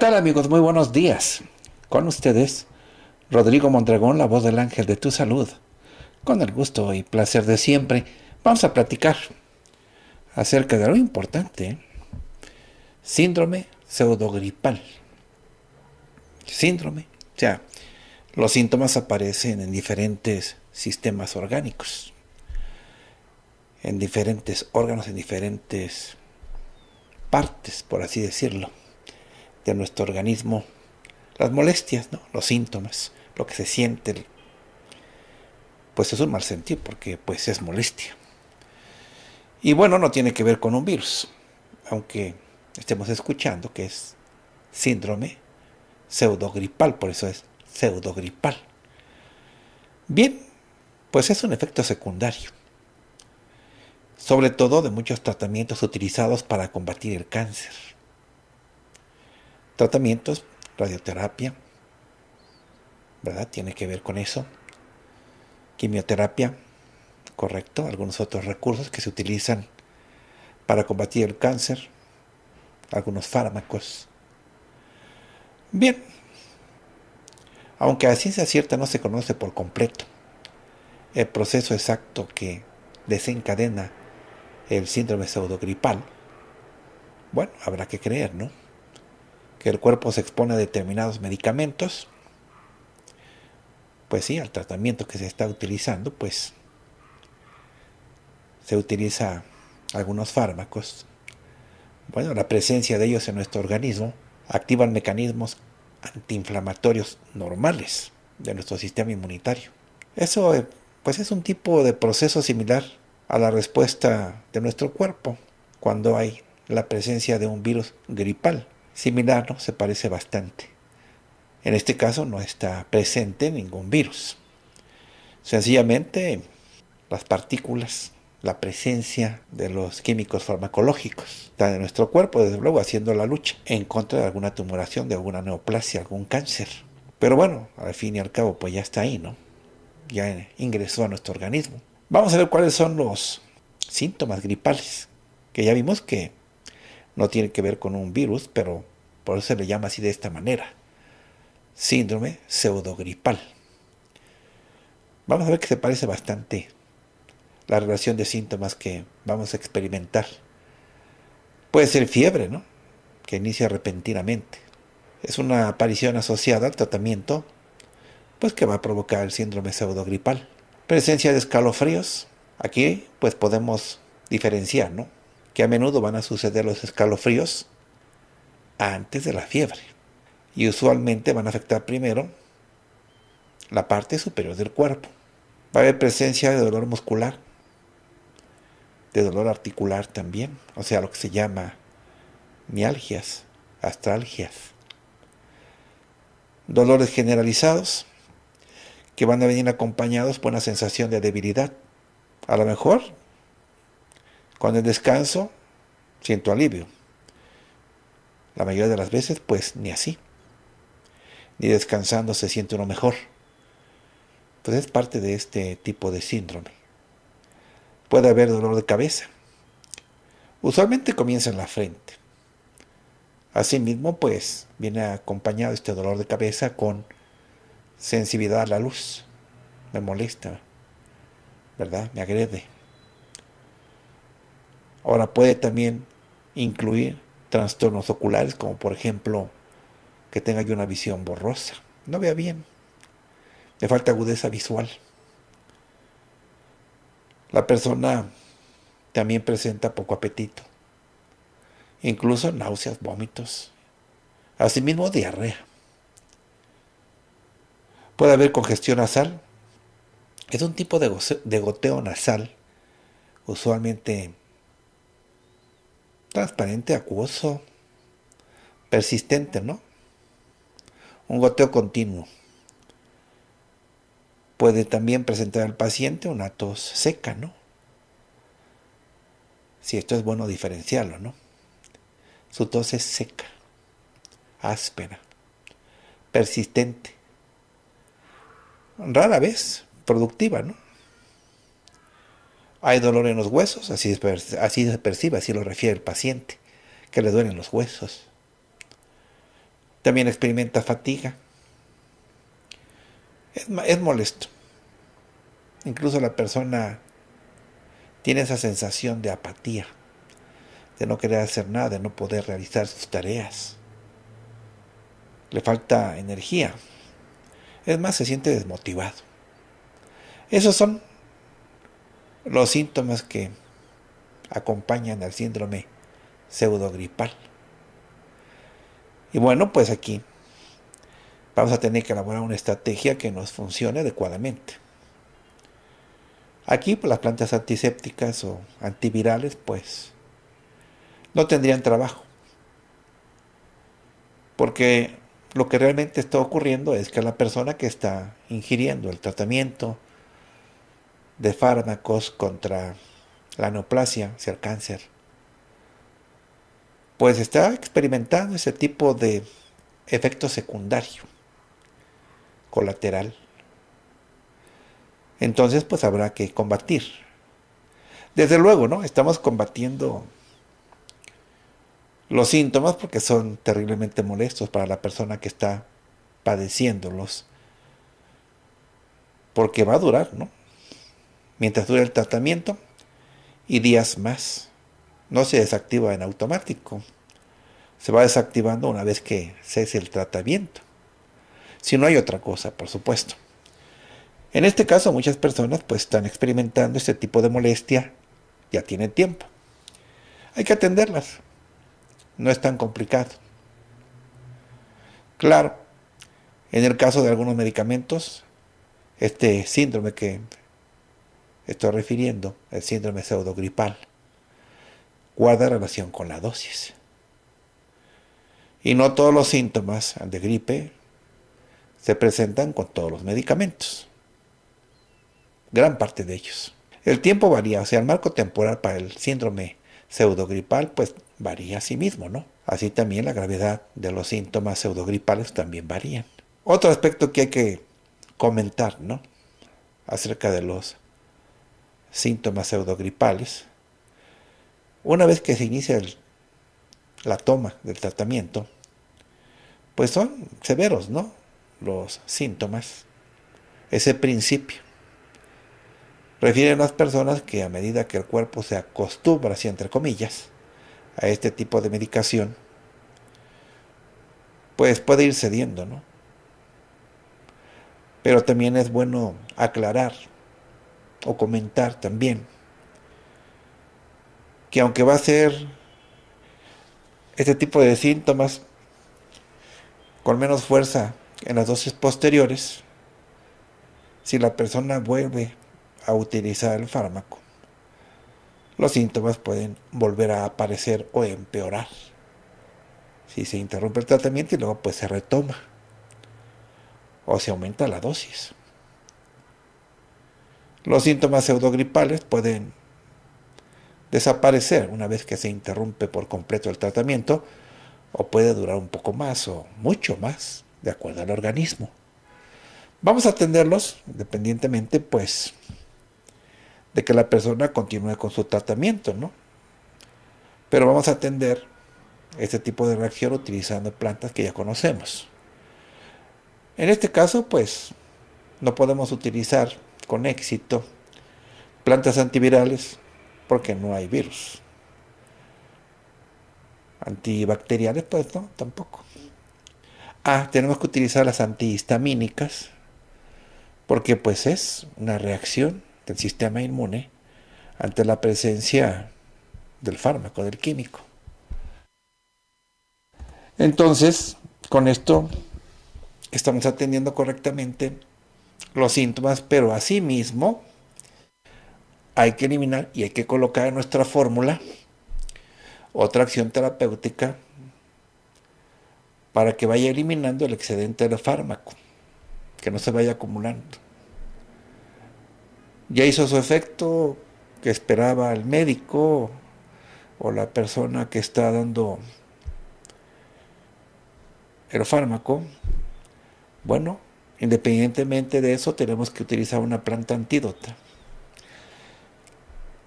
Tal amigos? Muy buenos días. Con ustedes, Rodrigo Mondragón, la voz del ángel de tu salud. Con el gusto y placer de siempre, vamos a platicar acerca de algo importante. Síndrome pseudogripal. Síndrome. O sea, los síntomas aparecen en diferentes sistemas orgánicos, en diferentes órganos, en diferentes partes, por así decirlo de nuestro organismo las molestias, ¿no? los síntomas, lo que se siente, pues es un mal sentir porque pues es molestia. Y bueno, no tiene que ver con un virus, aunque estemos escuchando que es síndrome pseudogripal, por eso es pseudogripal. Bien, pues es un efecto secundario, sobre todo de muchos tratamientos utilizados para combatir el cáncer Tratamientos, radioterapia, ¿verdad? Tiene que ver con eso. Quimioterapia, correcto. Algunos otros recursos que se utilizan para combatir el cáncer. Algunos fármacos. Bien, aunque a ciencia cierta no se conoce por completo el proceso exacto que desencadena el síndrome pseudogripal, bueno, habrá que creer, ¿no? Que el cuerpo se expone a determinados medicamentos, pues sí, al tratamiento que se está utilizando, pues se utiliza algunos fármacos. Bueno, la presencia de ellos en nuestro organismo activan mecanismos antiinflamatorios normales de nuestro sistema inmunitario. Eso eh, pues es un tipo de proceso similar a la respuesta de nuestro cuerpo cuando hay la presencia de un virus gripal similar, ¿no? Se parece bastante. En este caso no está presente ningún virus. Sencillamente las partículas, la presencia de los químicos farmacológicos están en nuestro cuerpo, desde luego haciendo la lucha en contra de alguna tumoración, de alguna neoplasia, algún cáncer. Pero bueno, al fin y al cabo, pues ya está ahí, ¿no? Ya ingresó a nuestro organismo. Vamos a ver cuáles son los síntomas gripales, que ya vimos que no tiene que ver con un virus, pero por eso se le llama así de esta manera. Síndrome pseudogripal. Vamos a ver que se parece bastante la relación de síntomas que vamos a experimentar. Puede ser fiebre, ¿no? Que inicia repentinamente. Es una aparición asociada al tratamiento, pues que va a provocar el síndrome pseudogripal. Presencia de escalofríos. Aquí, pues podemos diferenciar, ¿no? Que a menudo van a suceder los escalofríos antes de la fiebre. Y usualmente van a afectar primero la parte superior del cuerpo. Va a haber presencia de dolor muscular, de dolor articular también, o sea, lo que se llama mialgias, astralgias. Dolores generalizados que van a venir acompañados por una sensación de debilidad. A lo mejor, con el descanso, siento alivio la mayoría de las veces, pues ni así. Ni descansando se siente uno mejor. Pues es parte de este tipo de síndrome. Puede haber dolor de cabeza. Usualmente comienza en la frente. Asimismo, pues viene acompañado este dolor de cabeza con sensibilidad a la luz. Me molesta, ¿verdad? Me agrede. Ahora puede también incluir trastornos oculares, como por ejemplo que tenga yo una visión borrosa, no vea bien, le falta agudeza visual. La persona también presenta poco apetito, incluso náuseas, vómitos, asimismo diarrea. Puede haber congestión nasal, Es un tipo de, de goteo nasal, usualmente transparente, acuoso, persistente, ¿no? Un goteo continuo. Puede también presentar al paciente una tos seca, ¿no? Si esto es bueno diferenciarlo, ¿no? Su tos es seca, áspera, persistente, rara vez productiva, ¿no? Hay dolor en los huesos, así, así se percibe, así lo refiere el paciente, que le duelen los huesos. También experimenta fatiga. Es, es molesto. Incluso la persona tiene esa sensación de apatía, de no querer hacer nada, de no poder realizar sus tareas. Le falta energía. Es más, se siente desmotivado. Esos son los síntomas que acompañan al síndrome pseudogripal. Y bueno, pues aquí vamos a tener que elaborar una estrategia que nos funcione adecuadamente. Aquí pues, las plantas antisépticas o antivirales pues no tendrían trabajo. Porque lo que realmente está ocurriendo es que la persona que está ingiriendo el tratamiento de fármacos contra la neoplasia, sea el cáncer, pues está experimentando ese tipo de efecto secundario, colateral. Entonces, pues habrá que combatir. Desde luego, ¿no? Estamos combatiendo los síntomas porque son terriblemente molestos para la persona que está padeciéndolos. Porque va a durar, ¿no? Mientras dure el tratamiento y días más no se desactiva en automático. Se va desactivando una vez que cese el tratamiento. Si no hay otra cosa, por supuesto. En este caso, muchas personas pues están experimentando este tipo de molestia, ya tienen tiempo. Hay que atenderlas. No es tan complicado. Claro, en el caso de algunos medicamentos, este síndrome que estoy refiriendo, el síndrome pseudogripal, guarda relación con la dosis. Y no todos los síntomas de gripe se presentan con todos los medicamentos. Gran parte de ellos. El tiempo varía, o sea, el marco temporal para el síndrome pseudogripal pues varía a sí mismo, ¿no? Así también la gravedad de los síntomas pseudogripales también varían. Otro aspecto que hay que comentar, ¿no? Acerca de los síntomas pseudogripales una vez que se inicia la toma del tratamiento, pues son severos, ¿no? Los síntomas, ese principio. Refieren las personas que a medida que el cuerpo se acostumbra, así entre comillas, a este tipo de medicación, pues puede ir cediendo, ¿no? Pero también es bueno aclarar o comentar también que aunque va a ser este tipo de síntomas con menos fuerza en las dosis posteriores, si la persona vuelve a utilizar el fármaco, los síntomas pueden volver a aparecer o empeorar. Si se interrumpe el tratamiento y luego pues se retoma o se aumenta la dosis. Los síntomas pseudogripales pueden desaparecer una vez que se interrumpe por completo el tratamiento o puede durar un poco más o mucho más de acuerdo al organismo. Vamos a atenderlos independientemente pues de que la persona continúe con su tratamiento, ¿no? Pero vamos a atender este tipo de reacción utilizando plantas que ya conocemos. En este caso, pues, no podemos utilizar con éxito plantas antivirales porque no hay virus. Antibacteriales, pues no, tampoco. Ah, tenemos que utilizar las antihistamínicas, porque pues es una reacción del sistema inmune ante la presencia del fármaco, del químico. Entonces, con esto estamos atendiendo correctamente los síntomas, pero asimismo hay que eliminar y hay que colocar en nuestra fórmula otra acción terapéutica para que vaya eliminando el excedente del fármaco, que no se vaya acumulando. Ya hizo su efecto que esperaba el médico o la persona que está dando el fármaco. Bueno, independientemente de eso, tenemos que utilizar una planta antídota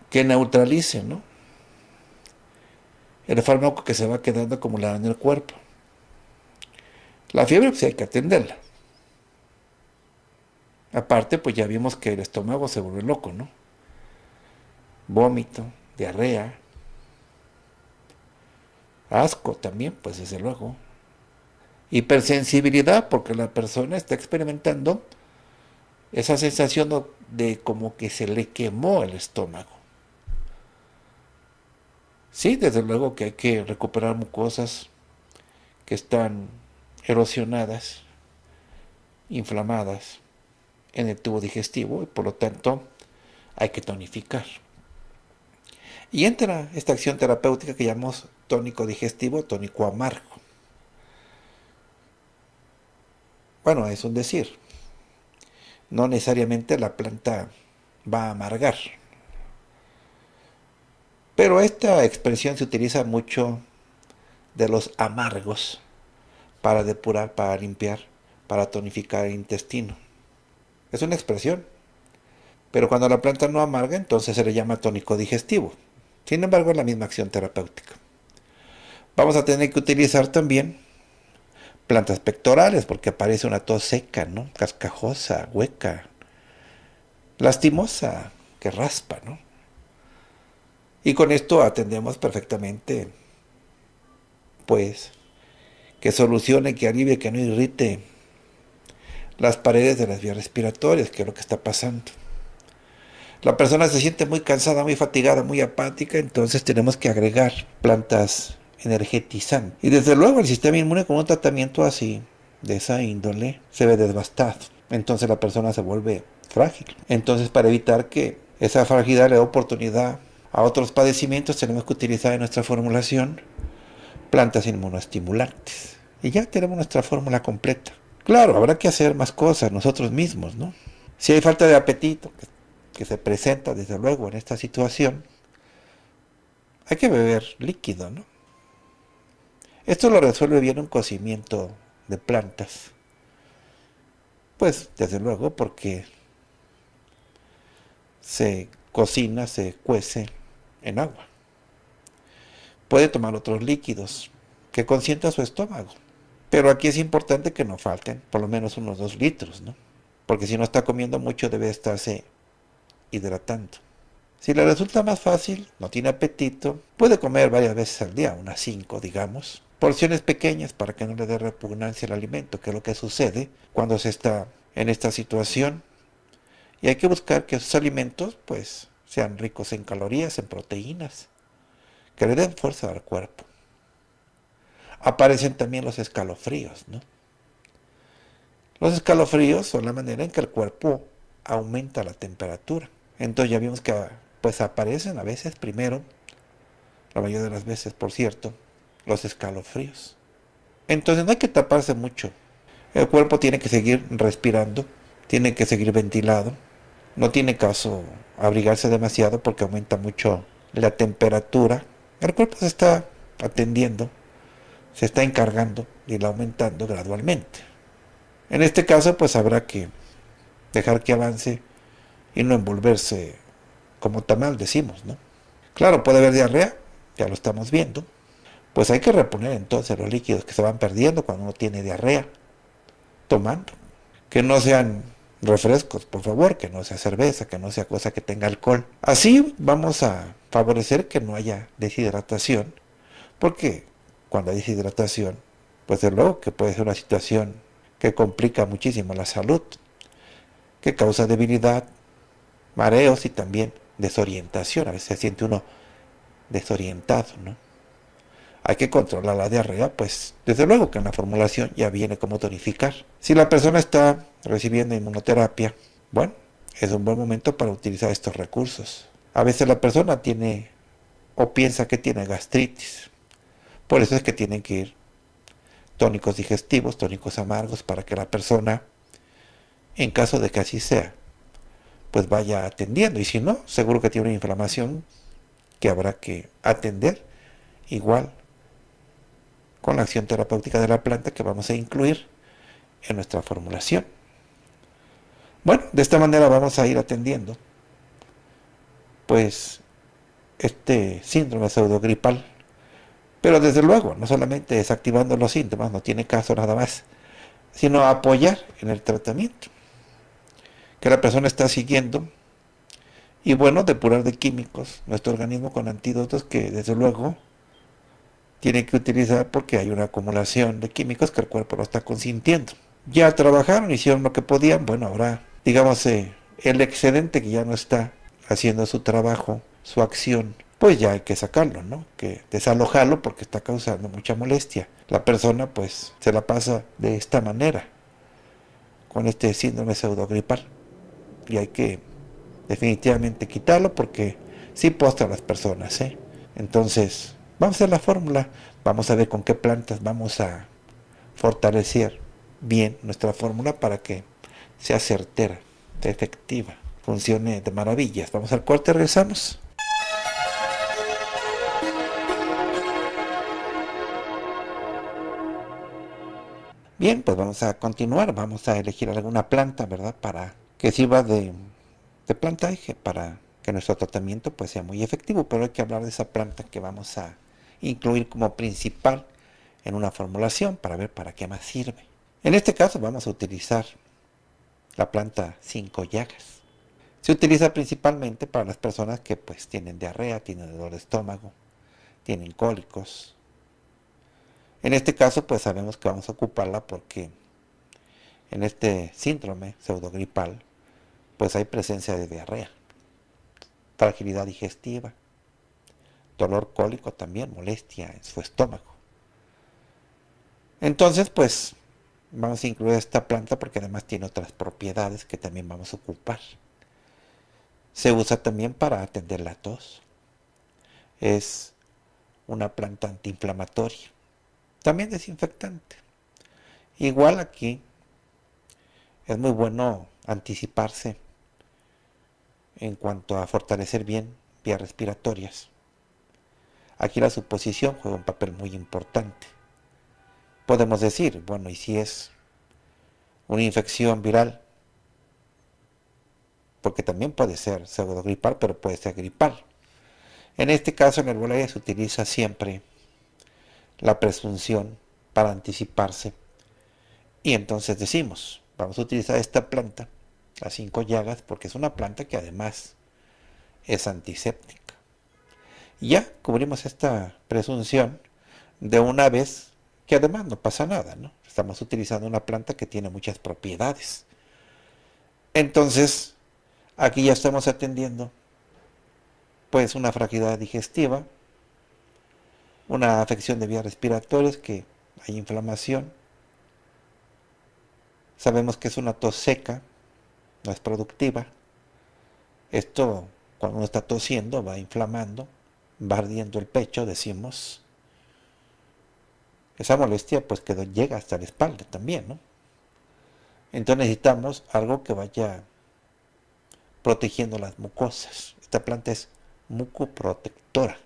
que neutralice, ¿no? El fármaco que se va quedando acumulado en el cuerpo. La fiebre, pues hay que atenderla. Aparte, pues ya vimos que el estómago se vuelve loco, ¿no? Vómito, diarrea, asco también, pues desde luego. Hipersensibilidad, porque la persona está experimentando esa sensación de como que se le quemó el estómago. Sí, desde luego que hay que recuperar mucosas que están erosionadas, inflamadas en el tubo digestivo y por lo tanto hay que tonificar. Y entra esta acción terapéutica que llamamos tónico digestivo, tónico amargo. Bueno, es un decir. No necesariamente la planta va a amargar. Pero esta expresión se utiliza mucho de los amargos para depurar, para limpiar, para tonificar el intestino. Es una expresión. Pero cuando la planta no amarga, entonces se le llama tónico digestivo. Sin embargo, es la misma acción terapéutica. Vamos a tener que utilizar también plantas pectorales, porque aparece una tos seca, ¿no? Cascajosa, hueca, lastimosa, que raspa, ¿no? Y con esto atendemos perfectamente, pues, que solucione, que alivie, que no irrite las paredes de las vías respiratorias, que es lo que está pasando. La persona se siente muy cansada, muy fatigada, muy apática, entonces tenemos que agregar plantas energetizantes. Y desde luego el sistema inmune con un tratamiento así, de esa índole, se ve devastado. Entonces la persona se vuelve frágil. Entonces para evitar que esa fragilidad le dé oportunidad a otros padecimientos tenemos que utilizar en nuestra formulación plantas inmunoestimulantes. Y ya tenemos nuestra fórmula completa. Claro, habrá que hacer más cosas nosotros mismos, ¿no? Si hay falta de apetito, que, se presenta desde luego en esta situación, hay que beber líquido, ¿no? Esto lo resuelve bien un cocimiento de plantas. Pues desde luego porque se cocina, se cuece en agua. Puede tomar otros líquidos que consienta su estómago. Pero aquí es importante que no falten por lo menos unos dos litros, ¿no? Porque si no está comiendo mucho debe estarse hidratando. Si le resulta más fácil, no tiene apetito, puede comer varias veces al día, unas cinco, digamos. Porciones pequeñas para que no le dé repugnancia al alimento, que es lo que sucede cuando se está en esta situación. Y hay que buscar que esos alimentos, pues, sean ricos en calorías, en proteínas, que le den fuerza al cuerpo. Aparecen también los escalofríos, ¿no? Los escalofríos son la manera en que el cuerpo aumenta la temperatura. Entonces ya vimos que pues aparecen a veces primero, la mayoría de las veces, por cierto, los escalofríos. Entonces no hay que taparse mucho. El cuerpo tiene que seguir respirando, tiene que seguir ventilado, no tiene caso abrigarse demasiado porque aumenta mucho la temperatura. El cuerpo se está atendiendo, se está encargando y la aumentando gradualmente. En este caso, pues habrá que dejar que avance y no envolverse como tamal, decimos, ¿no? Claro, puede haber diarrea, ya lo estamos viendo. Pues hay que reponer entonces los líquidos que se van perdiendo cuando uno tiene diarrea, tomando. Que no sean refrescos, por favor, que no sea cerveza, que no sea cosa que tenga alcohol. Así vamos a favorecer que no haya deshidratación, porque cuando hay deshidratación, pues de luego que puede ser una situación que complica muchísimo la salud, que causa debilidad, mareos y también desorientación. A veces se siente uno desorientado, ¿no? Hay que controlar la diarrea, pues desde luego que en la formulación ya viene como tonificar. Si la persona está recibiendo inmunoterapia, bueno, es un buen momento para utilizar estos recursos. A veces la persona tiene o piensa que tiene gastritis. Por eso es que tienen que ir tónicos digestivos, tónicos amargos, para que la persona, en caso de que así sea, pues vaya atendiendo. Y si no, seguro que tiene una inflamación que habrá que atender igual con la acción terapéutica de la planta que vamos a incluir en nuestra formulación. Bueno, de esta manera vamos a ir atendiendo pues este síndrome pseudogripal. Pero desde luego, no solamente desactivando los síntomas, no tiene caso nada más, sino apoyar en el tratamiento que la persona está siguiendo y bueno, depurar de químicos nuestro organismo con antídotos que desde luego tiene que utilizar porque hay una acumulación de químicos que el cuerpo no está consintiendo. Ya trabajaron, hicieron lo que podían, bueno, ahora digamos eh, el excedente que ya no está haciendo su trabajo, su acción, pues ya hay que sacarlo, ¿no? Que desalojarlo porque está causando mucha molestia. La persona pues se la pasa de esta manera, con este síndrome pseudogripal. Y hay que definitivamente quitarlo porque sí postra a las personas, ¿eh? Entonces, Vamos a la fórmula, vamos a ver con qué plantas vamos a fortalecer bien nuestra fórmula para que sea certera, efectiva, funcione de maravillas. Vamos al corte, regresamos. Bien, pues vamos a continuar, vamos a elegir alguna planta, ¿verdad? Para que sirva de, de plantaje, para que nuestro tratamiento pues sea muy efectivo, pero hay que hablar de esa planta que vamos a incluir como principal en una formulación para ver para qué más sirve. En este caso vamos a utilizar la planta 5 llagas. Se utiliza principalmente para las personas que pues tienen diarrea, tienen dolor de estómago, tienen cólicos. En este caso pues sabemos que vamos a ocuparla porque en este síndrome pseudogripal pues hay presencia de diarrea, fragilidad digestiva, dolor cólico también, molestia en su estómago. Entonces, pues vamos a incluir esta planta porque además tiene otras propiedades que también vamos a ocupar. Se usa también para atender la tos. Es una planta antiinflamatoria, también desinfectante. Igual aquí es muy bueno anticiparse en cuanto a fortalecer bien vías respiratorias. Aquí la suposición juega un papel muy importante. Podemos decir, bueno, ¿y si es una infección viral? Porque también puede ser pseudogripal, pero puede ser gripal. En este caso, en herbolaria se utiliza siempre la presunción para anticiparse. Y entonces decimos, vamos a utilizar esta planta, las cinco llagas, porque es una planta que además es antiséptica ya cubrimos esta presunción de una vez que además no pasa nada, ¿no? Estamos utilizando una planta que tiene muchas propiedades. Entonces, aquí ya estamos atendiendo pues una fragilidad digestiva, una afección de vías respiratorias, que hay inflamación. Sabemos que es una tos seca, no es productiva. Esto, cuando uno está tosiendo, va inflamando, va ardiendo el pecho, decimos, esa molestia pues que llega hasta la espalda también, ¿no? Entonces necesitamos algo que vaya protegiendo las mucosas. Esta planta es mucoprotectora.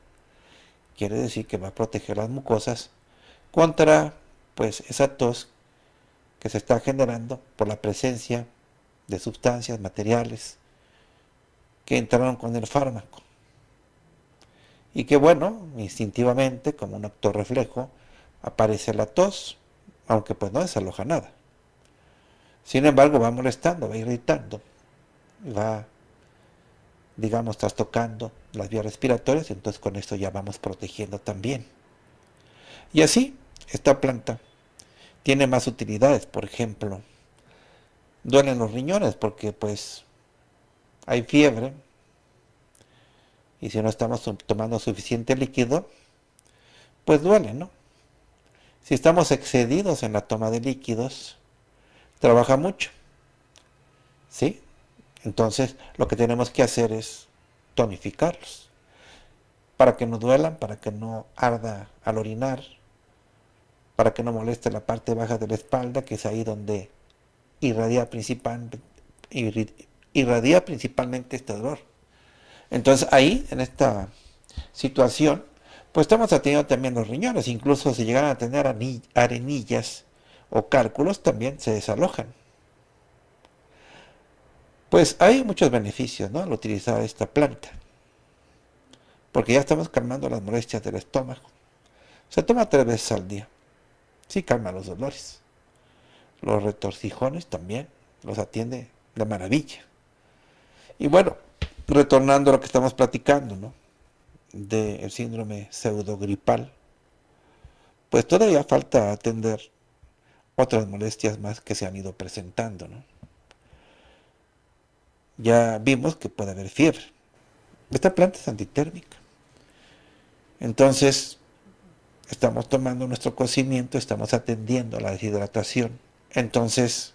Quiere decir que va a proteger las mucosas contra pues esa tos que se está generando por la presencia de sustancias, materiales que entraron con el fármaco y que bueno, instintivamente, como un actor reflejo, aparece la tos, aunque pues no desaloja nada. Sin embargo, va molestando, va irritando, va, digamos, trastocando las vías respiratorias, entonces con esto ya vamos protegiendo también. Y así, esta planta tiene más utilidades, por ejemplo, duelen los riñones porque pues hay fiebre, y si no estamos tomando suficiente líquido, pues duele, ¿no? Si estamos excedidos en la toma de líquidos, trabaja mucho. ¿Sí? Entonces, lo que tenemos que hacer es tonificarlos. Para que no duelan, para que no arda al orinar, para que no moleste la parte baja de la espalda, que es ahí donde irradia, irradia principalmente este dolor. Entonces ahí, en esta situación, pues estamos atendiendo también los riñones, incluso si llegan a tener arenillas o cálculos, también se desalojan. Pues hay muchos beneficios ¿no? al utilizar esta planta, porque ya estamos calmando las molestias del estómago. Se toma tres veces al día. Sí, calma los dolores. Los retorcijones también los atiende de maravilla. Y bueno, retornando a lo que estamos platicando, ¿no? Del síndrome pseudogripal, pues todavía falta atender otras molestias más que se han ido presentando, ¿no? Ya vimos que puede haber fiebre. Esta planta es antitérmica. Entonces, estamos tomando nuestro cocimiento, estamos atendiendo la deshidratación. Entonces,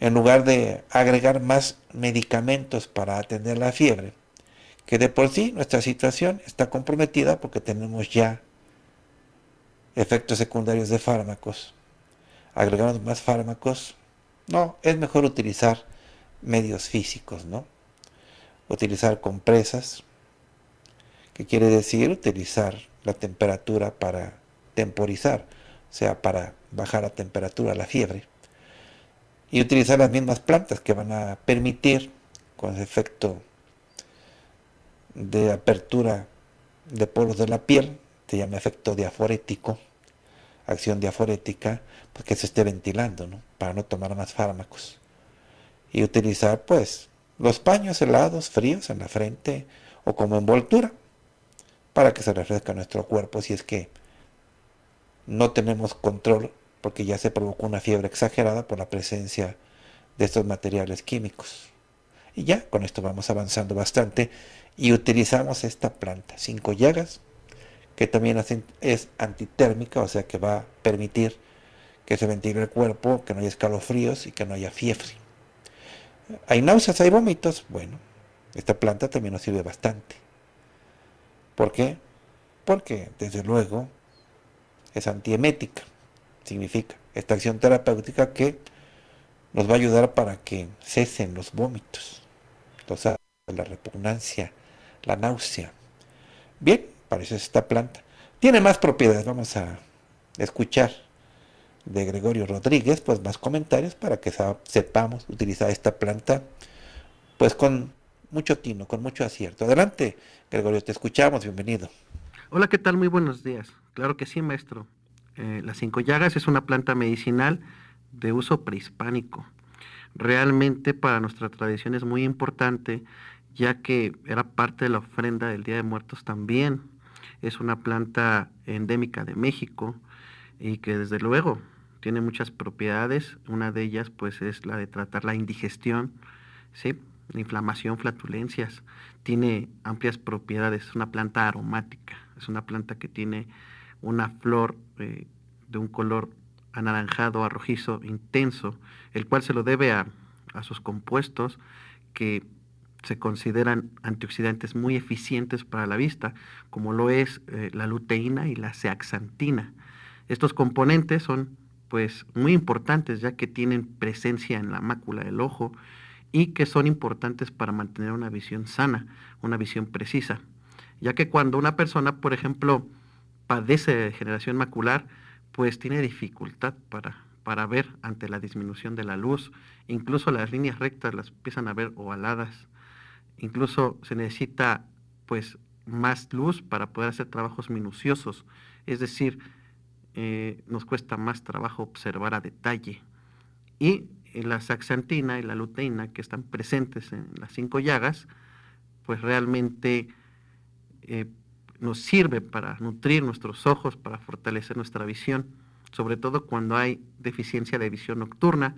en lugar de agregar más medicamentos para atender la fiebre, que de por sí nuestra situación está comprometida porque tenemos ya efectos secundarios de fármacos. Agregamos más fármacos. No, es mejor utilizar medios físicos, ¿no? Utilizar compresas, que quiere decir utilizar la temperatura para temporizar, o sea, para bajar la temperatura, la fiebre y utilizar las mismas plantas que van a permitir con ese efecto de apertura de poros de la piel, se llama efecto diaforético, acción diaforética, pues que se esté ventilando, ¿no? Para no tomar más fármacos. Y utilizar, pues, los paños helados, fríos en la frente o como envoltura, para que se refresque nuestro cuerpo si es que no tenemos control porque ya se provocó una fiebre exagerada por la presencia de estos materiales químicos. Y ya con esto vamos avanzando bastante y utilizamos esta planta, cinco llagas, que también es antitérmica, o sea que va a permitir que se ventile el cuerpo, que no haya escalofríos y que no haya fiebre. Hay náuseas, hay vómitos, bueno, esta planta también nos sirve bastante. ¿Por qué? Porque desde luego es antiemética significa esta acción terapéutica que nos va a ayudar para que cesen los vómitos, la repugnancia, la náusea. Bien, parece esta planta. Tiene más propiedades, vamos a escuchar de Gregorio Rodríguez, pues más comentarios para que sepamos utilizar esta planta, pues con mucho tino, con mucho acierto. Adelante, Gregorio, te escuchamos, bienvenido. Hola, ¿qué tal? Muy buenos días. Claro que sí, maestro. Eh, las cinco llagas es una planta medicinal de uso prehispánico. Realmente para nuestra tradición es muy importante, ya que era parte de la ofrenda del Día de Muertos también. Es una planta endémica de México y que desde luego tiene muchas propiedades. Una de ellas pues es la de tratar la indigestión, ¿sí? la inflamación, flatulencias. Tiene amplias propiedades, es una planta aromática, es una planta que tiene una flor eh, de un color anaranjado, arrojizo, intenso, el cual se lo debe a, sus compuestos que se consideran antioxidantes muy eficientes para la vista, como lo es eh, la luteína y la zeaxantina. Estos componentes son pues muy importantes ya que tienen presencia en la mácula del ojo y que son importantes para mantener una visión sana, una visión precisa, ya que cuando una persona, por ejemplo, padece de degeneración macular, pues tiene dificultad para, para ver ante la disminución de la luz, incluso las líneas rectas las empiezan a ver ovaladas, incluso se necesita pues más luz para poder hacer trabajos minuciosos, es decir, eh, nos cuesta más trabajo observar a detalle. Y la saxantina y la luteína que están presentes en las cinco llagas, pues realmente eh, nos sirve para nutrir nuestros ojos, para fortalecer nuestra visión, sobre todo cuando hay deficiencia de visión nocturna,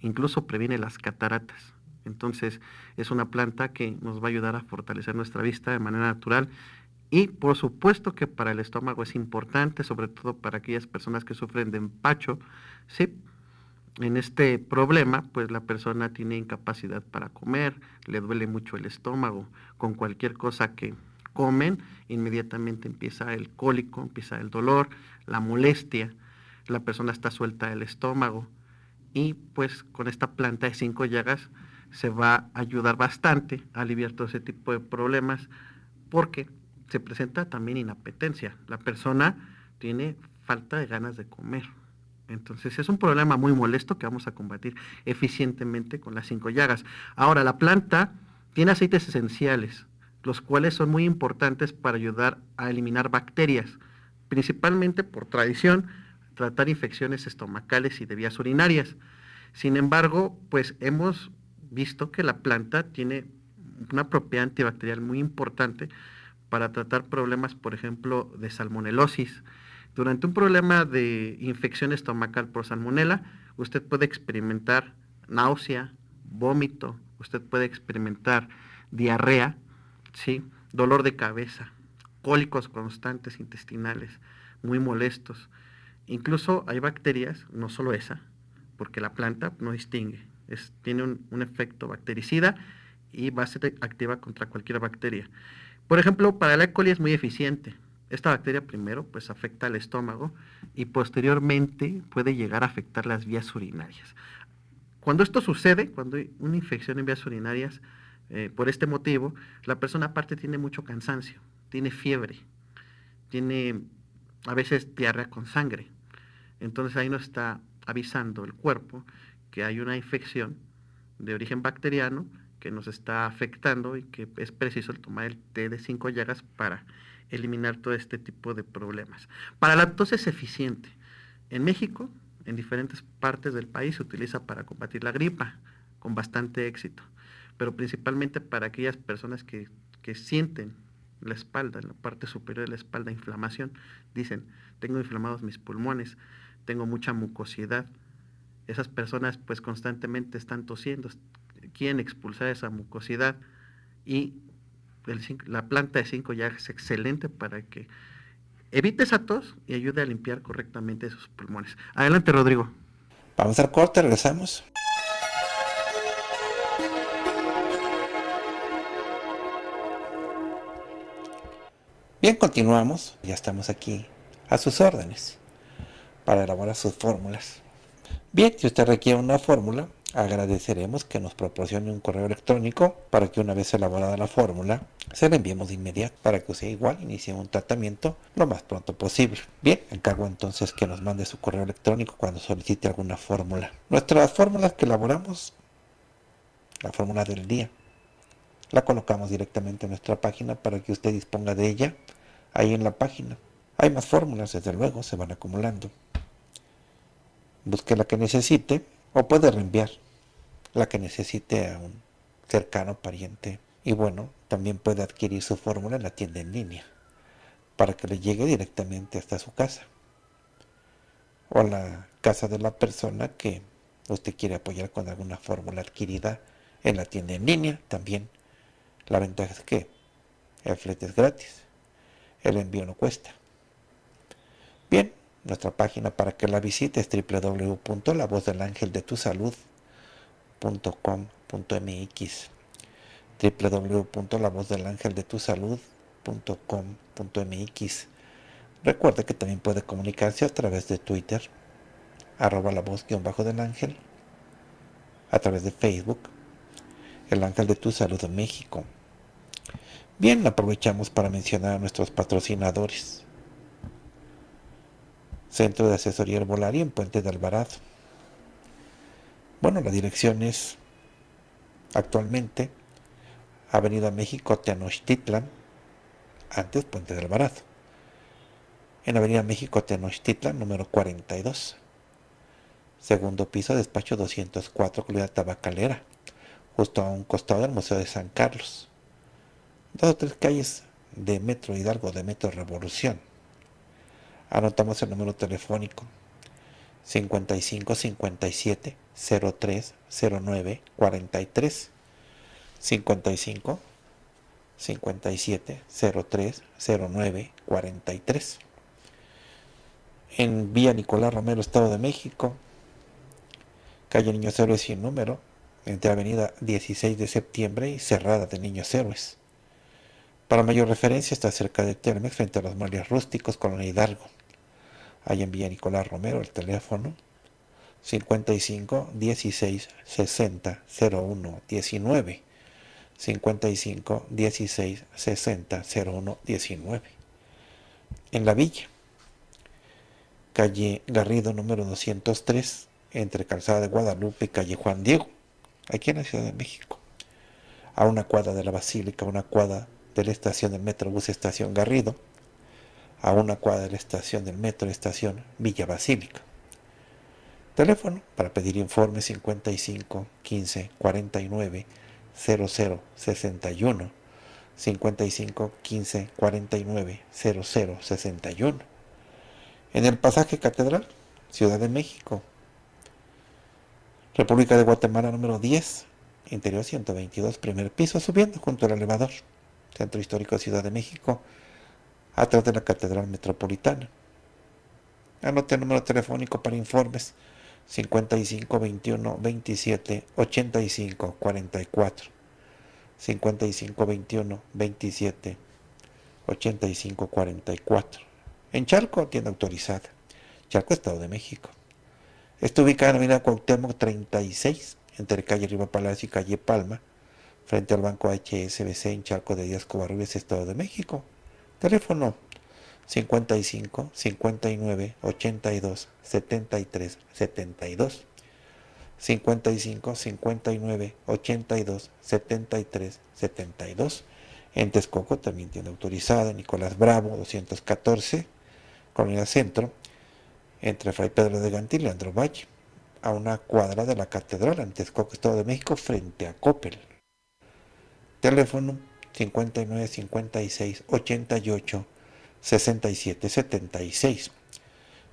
incluso previene las cataratas. Entonces es una planta que nos va a ayudar a fortalecer nuestra vista de manera natural Y por supuesto que para el estómago es importante, sobre todo para aquellas personas que sufren de empacho, ¿sí? En este problema, pues la persona tiene incapacidad para comer, le duele mucho el estómago, con cualquier cosa que comen, inmediatamente empieza el cólico, empieza el dolor, la molestia, la persona está suelta del estómago y pues con esta planta de cinco llagas se va a ayudar bastante a aliviar todo ese tipo de problemas porque se presenta también inapetencia. La persona tiene falta de ganas de comer. Entonces es un problema muy molesto que vamos a combatir eficientemente con las cinco llagas. Ahora, la planta tiene aceites esenciales, los cuales son muy importantes para ayudar a eliminar bacterias, principalmente por tradición, tratar infecciones estomacales y de vías urinarias. Sin embargo, pues hemos visto que la planta tiene una propiedad antibacterial muy importante para tratar problemas, por ejemplo, de salmonelosis. Durante un problema de infección estomacal por salmonela, usted puede experimentar náusea, vómito, usted puede experimentar diarrea, ¿sí? dolor de cabeza, cólicos constantes intestinales, muy molestos. Incluso hay bacterias, no solo esa, porque la planta no distingue, es, tiene un, efecto bactericida y va a ser activa contra cualquier bacteria. Por ejemplo, para la E. coli es muy eficiente. Esta bacteria primero pues afecta al estómago y posteriormente puede llegar a afectar las vías urinarias. Cuando esto sucede, cuando hay una infección en vías urinarias, eh, por este motivo, la persona aparte tiene mucho cansancio, tiene fiebre, tiene a veces diarrea con sangre. Entonces ahí nos está avisando el cuerpo que hay una infección de origen bacteriano que nos está afectando y que es preciso tomar el té de cinco llagas para eliminar todo este tipo de problemas. Para la tos es eficiente. En México, en diferentes partes del país, se utiliza para combatir la gripa con bastante éxito, pero principalmente para aquellas personas que, que sienten la espalda, en la parte superior de la espalda, inflamación. Dicen, tengo inflamados mis pulmones, tengo mucha mucosidad. Esas personas pues constantemente están tosiendo, quieren expulsar esa mucosidad y la planta de 5 ya es excelente para que evite esa tos y ayude a limpiar correctamente esos pulmones. Adelante, Rodrigo. Vamos al corte, regresamos. Bien, continuamos. Ya estamos aquí a sus órdenes para elaborar sus fórmulas. Bien, si usted requiere una fórmula, agradeceremos que nos proporcione un correo electrónico para que una vez elaborada la fórmula se la enviemos de inmediato para que usted igual inicie un tratamiento lo más pronto posible. Bien, encargo entonces que nos mande su correo electrónico cuando solicite alguna fórmula. Nuestras fórmulas que elaboramos, la fórmula del día, la colocamos directamente en nuestra página para que usted disponga de ella ahí en la página. Hay más fórmulas, desde luego, se van acumulando. Busque la que necesite o puede reenviar la que necesite a un cercano pariente. Y bueno, también puede adquirir su fórmula en la tienda en línea para que le llegue directamente hasta su casa o a la casa de la persona que usted quiere apoyar con alguna fórmula adquirida en la tienda en línea también la ventaja es que el flete es gratis, el envío no cuesta. Bien, nuestra página para que la visite es www.lavozdelangeldetusalud.com.mx www.lavozdelangeldetusalud.com.mx Recuerde que también puede comunicarse a través de Twitter, arroba la voz bajo del ángel, a través de Facebook, el ángel de tu salud México, Bien, aprovechamos para mencionar a nuestros patrocinadores. Centro de Asesoría Herbolaria en Puente de Alvarado. Bueno, la dirección es actualmente Avenida México Tenochtitlan, antes Puente de Alvarado. En Avenida México Tenochtitlan, número 42. Segundo piso, despacho 204, Comunidad Tabacalera, justo a un costado del Museo de San Carlos. Dos o tres calles de Metro Hidalgo, de Metro Revolución. Anotamos el número telefónico. 55 57 03 09 43 55 57 03 09 43. En Vía Nicolás Romero, Estado de México, calle Niños Héroes sin número, entre Avenida 16 de septiembre y Cerrada de Niños Héroes. Para mayor referencia está cerca de Telmex, frente a los muebles rústicos, Colonia Hidalgo. Ahí en Villa Nicolás Romero, el teléfono 55 16 60 01 19. 55 16 60 01 19. En la villa, calle Garrido número 203, entre Calzada de Guadalupe y calle Juan Diego, aquí en la Ciudad de México. A una cuadra de la Basílica, una cuadra de la estación del Metrobús Estación Garrido, a una cuadra de la estación del Metro Estación Villa Basílica. Teléfono para pedir informe 55 15 49 00 61 55 15 49 00 61 en el pasaje Catedral, Ciudad de México, República de Guatemala número 10, interior 122, primer piso, subiendo junto al elevador, Centro Histórico Ciudad de México, atrás de la Catedral Metropolitana. Anote el número telefónico para informes 55 21 27 85 44 55 21 27 85 44 en Chalco, tienda autorizada Chalco, Estado de México está ubicada en la avenida Cuauhtémoc 36 entre calle Riva Palacio y calle Palma frente al banco HSBC en Chalco de Díaz Covarrubias, Estado de México. Teléfono 55 59 82 73 72 55 59 82 73 72 en Texcoco también tiene autorizada Nicolás Bravo 214 Colonia Centro entre Fray Pedro de Gantí y Leandro Valle a una cuadra de la catedral en Estado de México frente a Coppel. Teléfono 59 56 88 67 76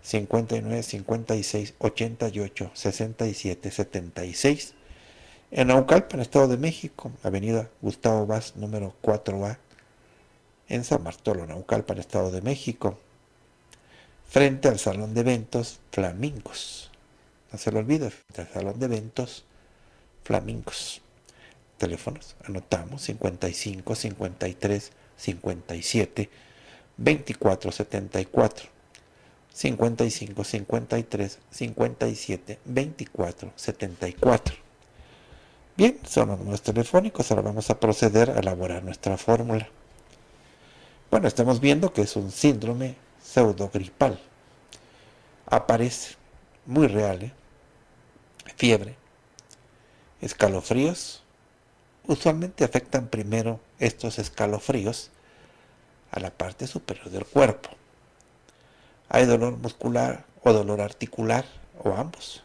59 56 88 67 76 en Naucalpan, Estado de México, Avenida Gustavo Vaz, número 4A, en San Bartolo, Naucalpan, Estado de México, frente al Salón de Eventos Flamingos. No se lo olvide, frente al Salón de Eventos Flamingos. Teléfonos, anotamos 55 53 57 2474 55 53 57 24 74 Bien, son los números telefónicos, ahora vamos a proceder a elaborar nuestra fórmula. Bueno, estamos viendo que es un síndrome pseudogripal. Aparece muy real, ¿eh? fiebre, escalofríos. Usualmente afectan primero estos escalofríos a la parte superior del cuerpo. Hay dolor muscular o dolor articular o ambos.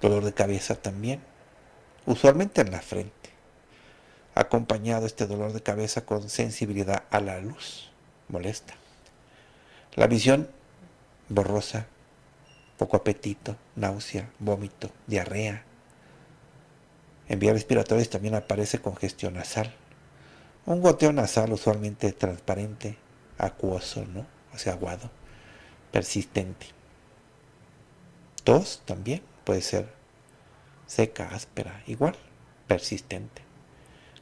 Dolor de cabeza también, usualmente en la frente. Acompañado este dolor de cabeza con sensibilidad a la luz, molesta. La visión borrosa, poco apetito, náusea, vómito, diarrea. En vías respiratorias también aparece congestión nasal. Un goteo nasal usualmente transparente, acuoso, ¿no? O sea, aguado, persistente. Tos también puede ser seca, áspera, igual, persistente.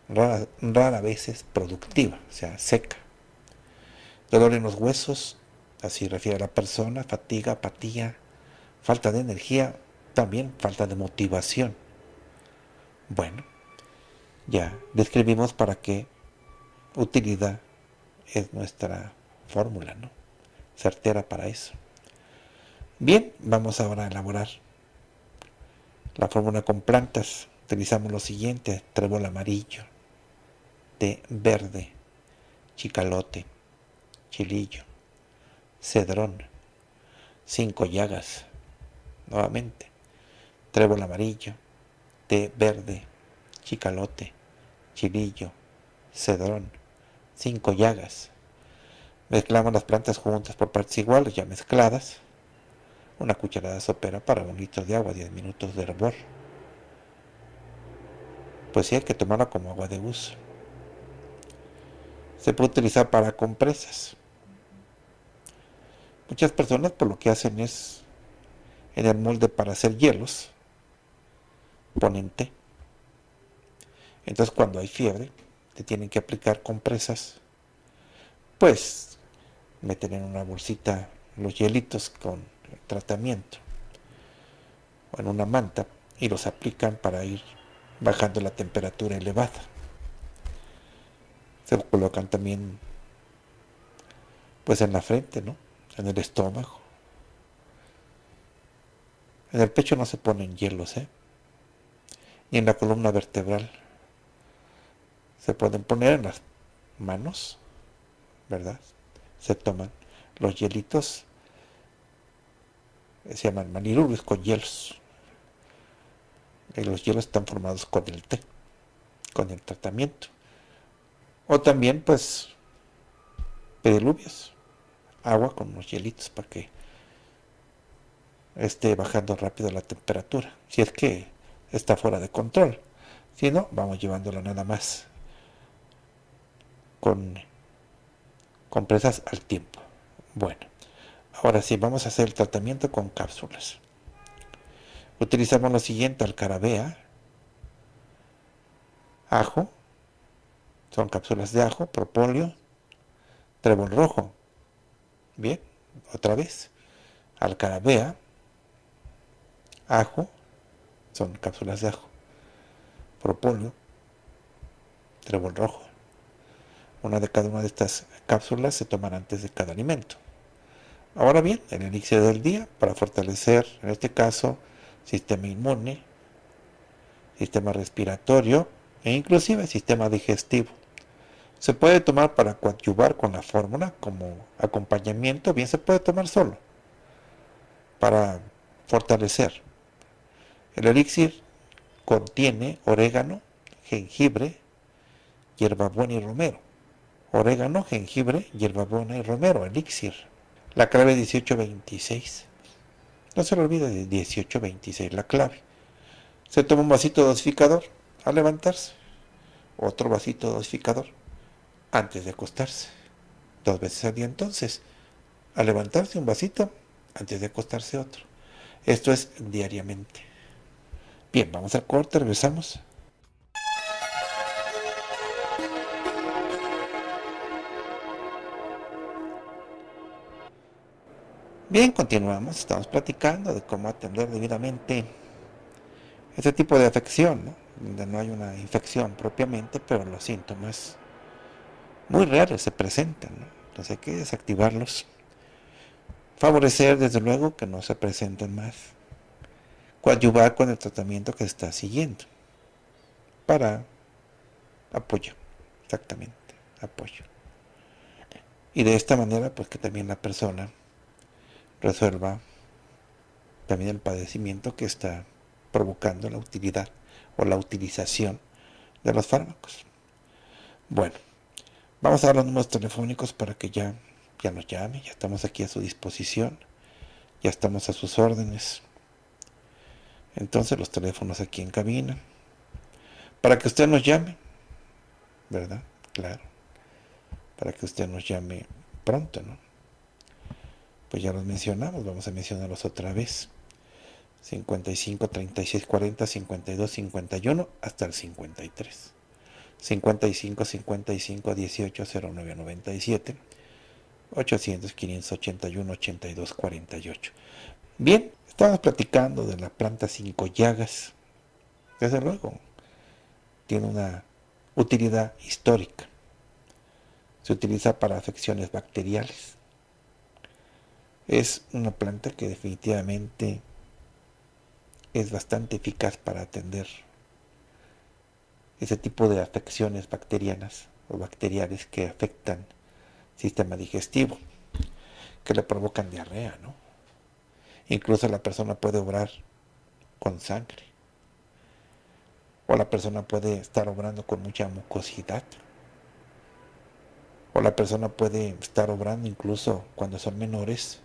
Rara, rara veces productiva, o sea, seca. Dolor en los huesos, así refiere a la persona, fatiga, apatía, falta de energía, también falta de motivación. Bueno, ya describimos para qué utilidad es nuestra fórmula, ¿no? Certera para eso. Bien, vamos ahora a elaborar la fórmula con plantas. Utilizamos lo siguiente, trébol amarillo, té verde, chicalote, chilillo, cedrón, cinco llagas, nuevamente, trébol amarillo, té verde, chicalote, chilillo, cedrón, cinco llagas. Mezclamos las plantas juntas por partes iguales, ya mezcladas. Una cucharada sopera para un litro de agua, 10 minutos de hervor. Pues sí, hay que tomarla como agua de uso. se puede utilizar para compresas. Muchas personas por lo que hacen es en el molde para hacer hielos ponen té. Entonces cuando hay fiebre te tienen que aplicar compresas. Pues meten en una bolsita los hielitos con tratamiento o en una manta y los aplican para ir bajando la temperatura elevada. Se colocan también pues en la frente, ¿no? En el estómago. En el pecho no se ponen hielos, ¿eh? Ni en la columna vertebral. Se pueden poner en las manos, ¿verdad? Se toman los hielitos, se llaman manirubes con hielos. Y los hielos están formados con el té, con el tratamiento. O también, pues, pediluvios, agua con los hielitos para que esté bajando rápido la temperatura, si es que está fuera de control. Si no, vamos llevándolo nada más con compresas al tiempo. Bueno, ahora sí, vamos a hacer el tratamiento con cápsulas. Utilizamos lo siguiente, alcarabea, ajo, son cápsulas de ajo, propóleo, trébol rojo. Bien, otra vez, alcarabea, ajo, son cápsulas de ajo, propóleo, trébol rojo. Una de cada una de estas cápsulas se toman antes de cada alimento. Ahora bien, el elixir del día para fortalecer, en este caso, sistema inmune, sistema respiratorio e inclusive sistema digestivo. Se puede tomar para coadyuvar con la fórmula como acompañamiento, bien se puede tomar solo para fortalecer. El elixir contiene orégano, jengibre, hierbabuena y romero. Orégano, jengibre, hierbabuena y romero, elixir. La clave 1826. No se le olvide de 1826, la clave. Se toma un vasito dosificador al levantarse. Otro vasito dosificador antes de acostarse. Dos veces al día entonces. Al levantarse un vasito antes de acostarse otro. Esto es diariamente. Bien, vamos al corte, regresamos. Bien, continuamos. Estamos platicando de cómo atender debidamente este tipo de afección, donde no hay una infección propiamente, pero los síntomas muy raros se presentan. Entonces hay que desactivarlos. Favorecer, desde luego, que no se presenten más. Coadyuvar con el tratamiento que se está siguiendo. Para apoyo. Exactamente. Apoyo. Y de esta manera, pues que también la persona resuelva también el padecimiento que está provocando la utilidad o la utilización de los fármacos. Bueno, vamos a dar los números telefónicos para que ya, ya nos llame, ya estamos aquí a su disposición, ya estamos a sus órdenes. Entonces los teléfonos aquí en cabina, para que usted nos llame, ¿verdad? Claro, para que usted nos llame pronto, ¿no? pues ya los mencionamos, vamos a mencionarlos otra vez. 55, 36, 40, 52, 51 hasta el 53. 55, 55, 18, 09, 97. 800, 581, 82, 48. Bien, estamos platicando de la planta 5 llagas. Desde luego, tiene una utilidad histórica. Se utiliza para afecciones bacteriales es una planta que definitivamente es bastante eficaz para atender ese tipo de afecciones bacterianas o bacteriales que afectan el sistema digestivo, que le provocan diarrea, ¿no? Incluso la persona puede obrar con sangre, o la persona puede estar obrando con mucha mucosidad, o la persona puede estar obrando incluso cuando son menores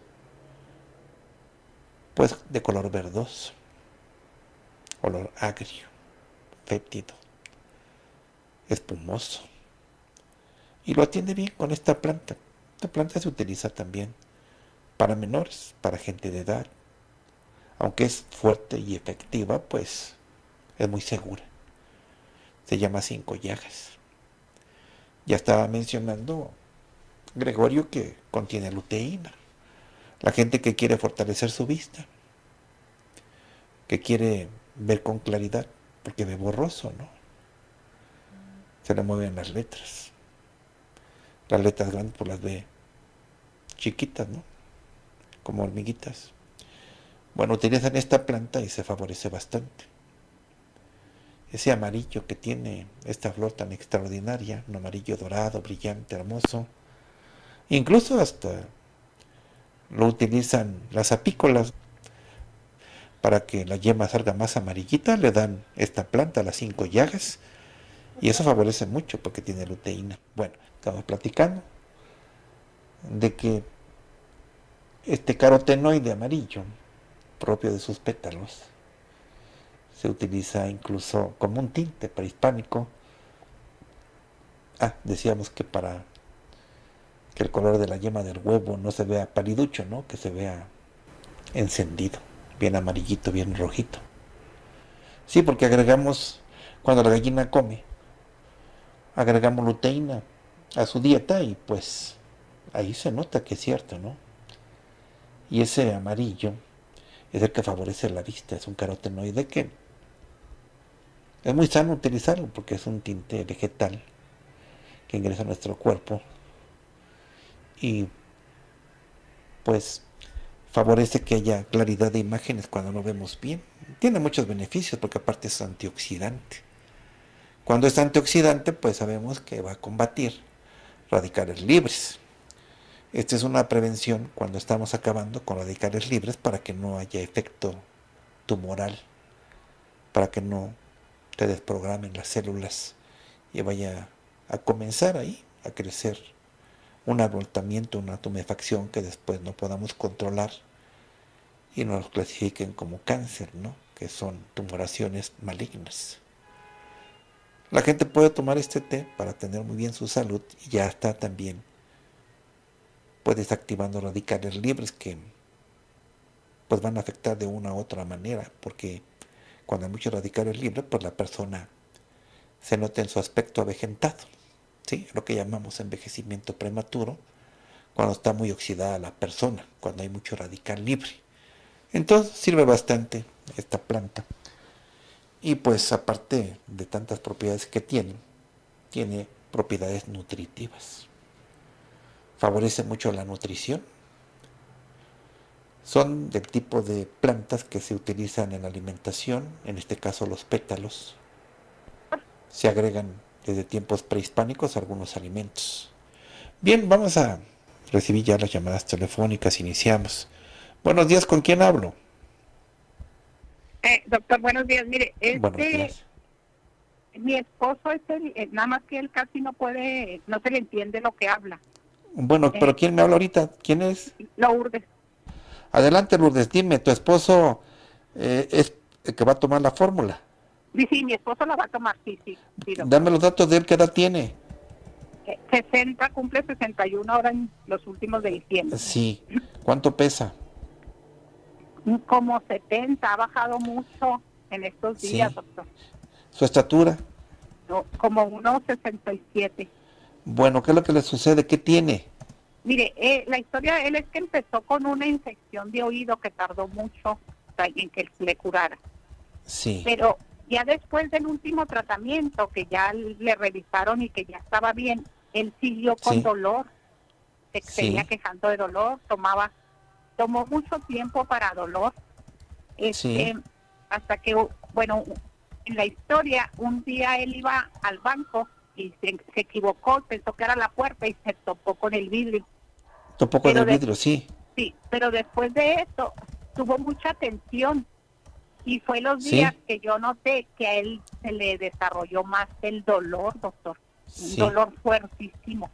pues de color verdoso, olor agrio, fétido, espumoso. Y lo atiende bien con esta planta. Esta planta se utiliza también para menores, para gente de edad. Aunque es fuerte y efectiva, pues es muy segura. Se llama cinco llagas. Ya estaba mencionando Gregorio que contiene luteína. La gente que quiere fortalecer su vista, que quiere ver con claridad, porque ve borroso, ¿no? Se le mueven las letras. Las letras grandes pues las ve chiquitas, ¿no? Como hormiguitas. Bueno, utilizan esta planta y se favorece bastante. Ese amarillo que tiene esta flor tan extraordinaria, un amarillo dorado, brillante, hermoso. Incluso hasta lo utilizan las apícolas para que la yema salga más amarillita, le dan esta planta, las cinco llagas, y eso favorece mucho porque tiene luteína. Bueno, estamos platicando de que este carotenoide amarillo, propio de sus pétalos, se utiliza incluso como un tinte prehispánico. Ah, decíamos que para que el color de la yema del huevo no se vea paliducho, ¿no? Que se vea encendido bien amarillito, bien rojito. Sí, porque agregamos, cuando la gallina come, agregamos luteína a su dieta y pues ahí se nota que es cierto, ¿no? Y ese amarillo es el que favorece la vista, es un carotenoide que es muy sano utilizarlo porque es un tinte vegetal que ingresa a nuestro cuerpo y pues favorece que haya claridad de imágenes cuando no vemos bien. Tiene muchos beneficios porque aparte es antioxidante. Cuando es antioxidante, pues sabemos que va a combatir radicales libres. Esta es una prevención cuando estamos acabando con radicales libres para que no haya efecto tumoral, para que no te desprogramen las células y vaya a comenzar ahí a crecer un abroltamiento, una tumefacción que después no podamos controlar y nos clasifiquen como cáncer, ¿no? que son tumoraciones malignas. La gente puede tomar este té para tener muy bien su salud y ya está también pues activando radicales libres que pues van a afectar de una u otra manera, porque cuando hay muchos radicales libres, pues la persona se nota en su aspecto avejentado. ¿sí? lo que llamamos envejecimiento prematuro, cuando está muy oxidada la persona, cuando hay mucho radical libre. Entonces sirve bastante esta planta. Y pues aparte de tantas propiedades que tiene, tiene propiedades nutritivas. Favorece mucho la nutrición. Son del tipo de plantas que se utilizan en la alimentación, en este caso los pétalos. Se agregan desde tiempos prehispánicos algunos alimentos. Bien, vamos a recibir ya las llamadas telefónicas, iniciamos. Buenos días, ¿con quién hablo? Eh, doctor, buenos días. Mire, este, mi esposo es el, eh, nada más que él casi no puede, no se le entiende lo que habla. Bueno, pero eh, ¿quién me habla ahorita? ¿Quién es? Lourdes. Adelante, Lourdes, dime, ¿tu esposo es el que va a tomar la fórmula? Sí, sí, mi esposo la va a tomar, sí, sí. Dame los datos de él, ¿qué edad tiene? 60, cumple 61 ahora en los últimos de diciembre. Sí. ¿Cuánto pesa? Como 70, ha bajado mucho en estos días, doctor. ¿Su estatura? como 1,67. Bueno, ¿qué es lo que le sucede? ¿Qué tiene? Mire, eh, la historia de él es que empezó con una infección de oído que tardó mucho en que le curara. Sí. Pero ya después del último tratamiento, que ya le revisaron y que ya estaba bien, él siguió con dolor, se seguía quejando de dolor, tomaba, tomó mucho tiempo para dolor, este, hasta que, bueno, en la historia, un día él iba al banco y se, equivocó, pensó que era la puerta y se topó con el vidrio. Topó con el vidrio, sí. Sí, pero después de eso tuvo mucha tensión y fue los días que yo noté que a él se le desarrolló más el dolor, doctor. Un dolor fuertísimo.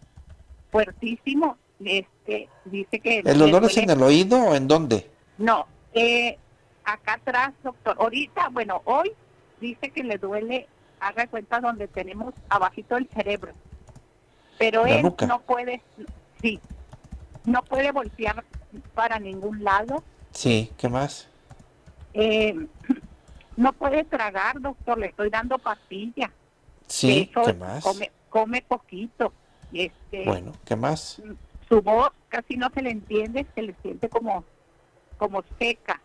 Fuertísimo. Este, dice que... ¿El dolor es en el oído o en dónde? No, eh, acá atrás, doctor. Ahorita, bueno, hoy dice que le duele, haga cuenta donde tenemos abajito el cerebro. Pero él no puede, sí, no puede voltear para ningún lado. Sí, ¿qué más? Eh, no puede tragar, doctor, le estoy dando pastillas. Sí, ¿qué más? Come, come poquito. Este, bueno, ¿qué más? Su voz casi no se le entiende, se le siente como, como seca.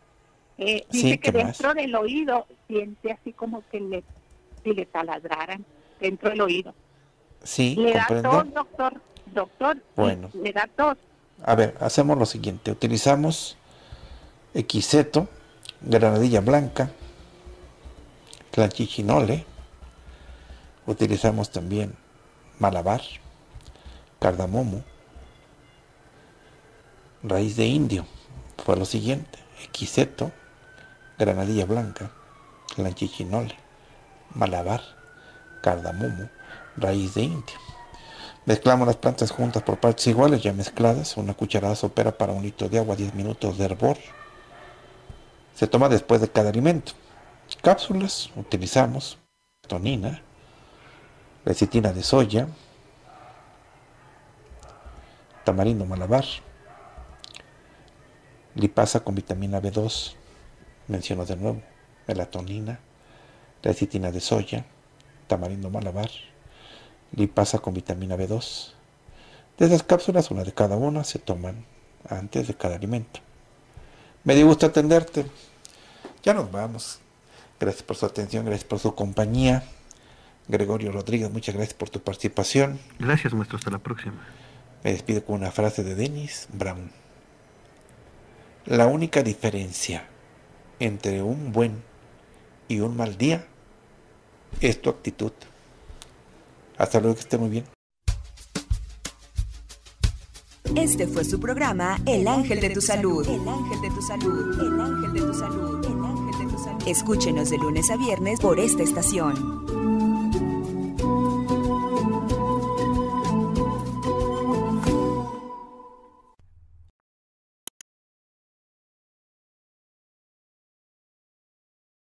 Eh, dice que dentro del oído siente así como que le, si le taladraran dentro del oído. Sí, le da tos, doctor. Doctor, bueno. le da tos. A ver, hacemos lo siguiente. Utilizamos equiseto, granadilla blanca, clanchichinole. Utilizamos también malabar, cardamomo, raíz de indio. Fue lo siguiente. Equiseto, granadilla blanca, lanchichinole, malabar, cardamomo, raíz de indio. Mezclamos las plantas juntas por partes iguales, ya mezcladas. Una cucharada sopera para un litro de agua, 10 minutos de hervor. Se toma después de cada alimento. Cápsulas utilizamos tonina, lecitina de soya, tamarindo malabar, lipasa con vitamina B2, menciono de nuevo, melatonina, lecitina de soya, tamarindo malabar, lipasa con vitamina B2. De esas cápsulas, una de cada una, se toman antes de cada alimento. Me dio gusto atenderte. Ya nos vamos. Gracias por su atención, gracias por su compañía. Gregorio Rodríguez, muchas gracias por tu participación. Gracias, maestro. Hasta la próxima. Me despido con una frase de Dennis Brown. La única diferencia entre un buen y un mal día es tu actitud. Hasta luego, que esté muy bien. Este fue su programa El Ángel de tu Salud. El Ángel de tu Salud. El Ángel de tu Salud. El Ángel de tu Salud. Escúchenos de lunes a viernes por esta estación.